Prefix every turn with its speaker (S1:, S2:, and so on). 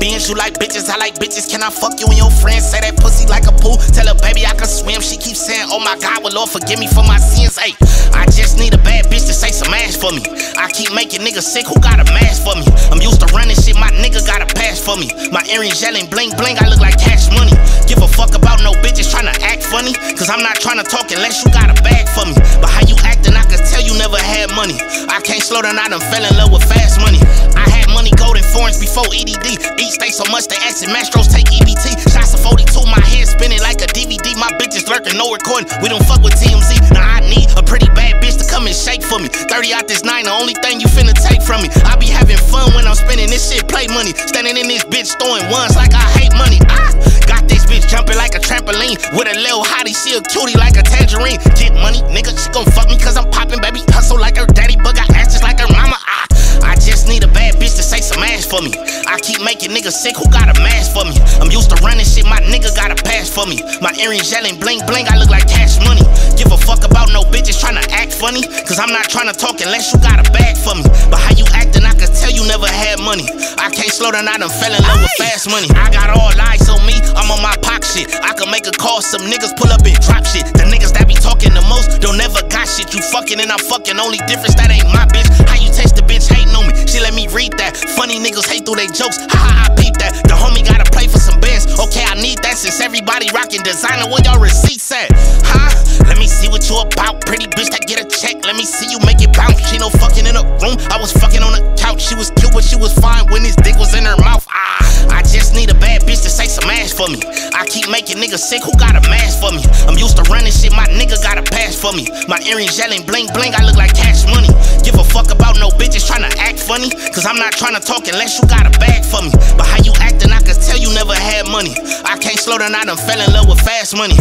S1: Benz. You like bitches, I like bitches. Can I fuck you and your friends? Say that pussy like a pool. Tell her baby I can swim. She keeps saying, Oh my God, well Lord forgive me for my sins. Hey, I just need a bad bitch to say some ass for me. I keep making niggas sick. Who got a mask for me? I'm used to running shit. My nigga got a pass for me. My earrings yelling bling bling. I look like cash money. Give a fuck about no bitches trying to act funny. Cause I'm not trying to talk unless you got a bag for me. But how you acting, I can tell you never had money. I can't slow down, I done fell in love with fast money. I had money gold and foreigns before EDD. So much they asking Mastros take EBT. Shots of 42, my head spinning like a DVD. My bitches lurking, no recording. We don't fuck with TMZ. Now I need a pretty bad bitch to come and shake for me. 30 out this nine, the only thing you finna take from me. I be having fun when I'm spending this shit, play money. Standing in this bitch throwing ones like I hate money. Ah, got this bitch jumping like a trampoline. With a little hottie, she a cutie like a tangerine. Get money, nigga, she gon' fuck me cause I'm popping, baby. Hustle like her daddy, but got ass just like her mama. Ah, I just need a bad bitch to say some ass for me. I keep making niggas sick, who got a mask for me? I'm used to running shit, my nigga got a pass for me. My earrings yelling bling bling, I look like cash money. Give a fuck about no bitches tryna act funny. Cause I'm not tryna talk unless you got a bag for me. But how you acting, I can tell you never had money. I can't slow down, I done fell in love with fast money. I got all eyes on me, I'm on my pop shit. I can make a call, some niggas pull up and drop shit. The niggas that be talking the most don't never got shit. You fucking and I'm fucking, only difference that ain't my bitch. They jokes. Ha ha, I peep that. The homie gotta play for some bands. Okay, I need that since everybody rocking designer. Where y'all receipts at? Huh? Let me see what you about. Pretty bitch that get a check. Let me see you make it bounce. She no fucking in a room. I was fucking on the couch. She was cute, but she was fine when his dick was in her mouth. Ah, I just need a bad bitch to say some ass for me. I keep making niggas sick. Who got a mask for me? I'm used to running shit. My nigga got a pass for me. My earrings yelling bling bling. I look like cash money. Cause I'm not tryna talk unless you got a bag for me. But how you acting, I can tell you never had money. I can't slow down, I done fell in love with fast money.